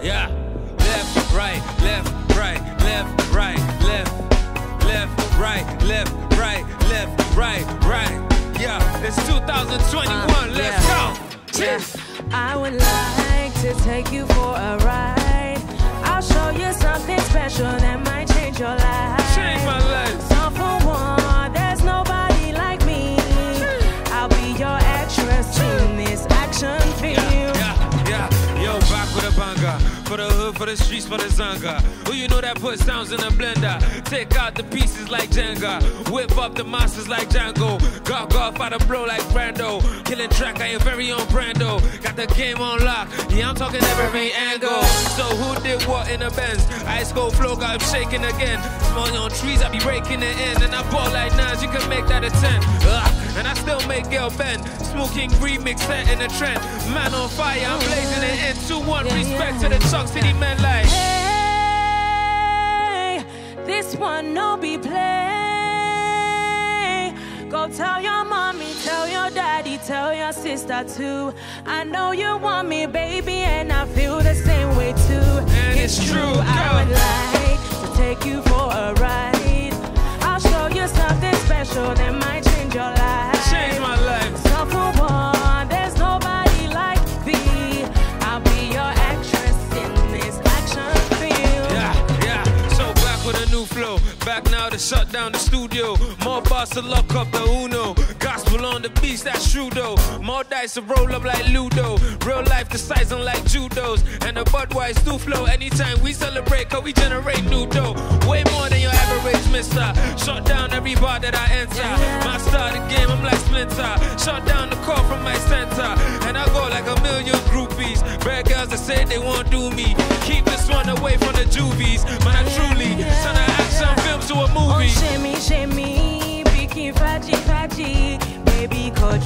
Yeah. Left, right, left, right, left, right, left, left, right, left, right, left, right, right. Yeah, it's 2021. Uh, Let's yeah. go. Yeah. I would like to take you for a ride. I'll show you something special that might change your life. For the hood, for the streets, for the zanga. Who you know that put sounds in a blender? Take out the pieces like Jenga. Whip up the monsters like Django. Got off out the blow like Brando. Killing track, I am very own Brando. Got the game on lock. Yeah, I'm talking every angle. So who did what in the Benz? Ice cold flow got him shaking again. Smoking on trees, I be raking it in. And I ball like nines, you can make that a 10. Ugh. And I still make Gail bend. Smoking remix, set in the trend. Man on fire, I'm blazing it in. 2 1, Yeah, respect yeah. to the Choc City men tell your mommy, tell your daddy, tell your sister too. I know you want me, baby, and I feel the same way too. And it's true, I girl. would like To shut down the studio. More bars to lock up the Uno. Gospel on the beats, that's true though. More dice to roll up like Ludo. Real life the decising like judos. And the Budweiser do flow anytime we celebrate, cause we generate new dough. Way more than your average mister. Shut down every bar that I enter. My star the game, I'm like Splinter. Shut down the call from my center. And I go like a million groupies. Bad girls that say they won't do me. Keep this one away from the juvies. Man, I truly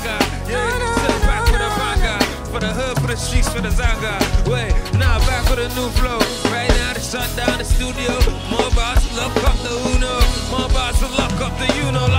Zanga. Yeah, to back for the banga. For the hood, for the streets, for the Zanga. Wait, now back for the new flow. Right now, to shut down the studio. More boss, lock up the Uno. More boss, lock up the Uno.